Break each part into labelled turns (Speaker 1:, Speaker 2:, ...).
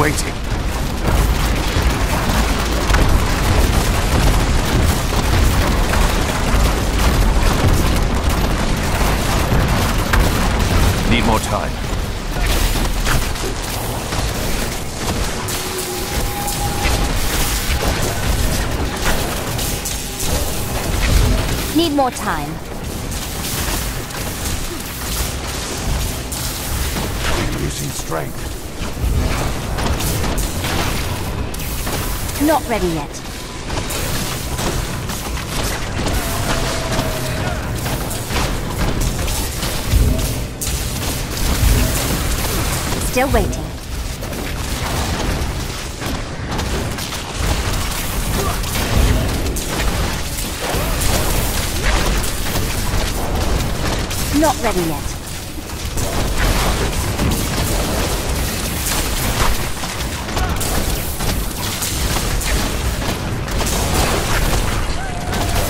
Speaker 1: waiting. Need more time.
Speaker 2: Need more time.
Speaker 1: Losing strength.
Speaker 2: Not ready yet. Still waiting. Not ready yet.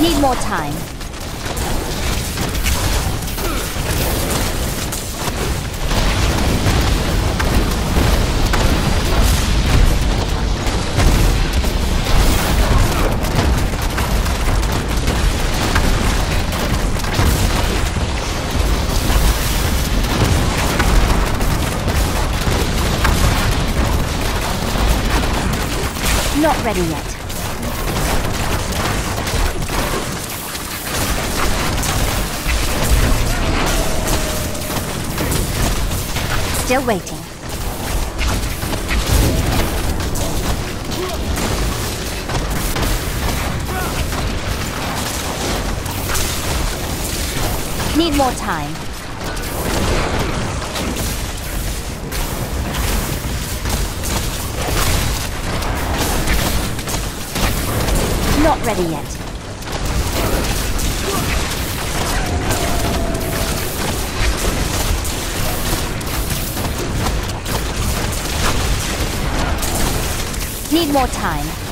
Speaker 2: Need more time. Not ready yet. Still waiting. Need more time. Not ready yet. Need more time.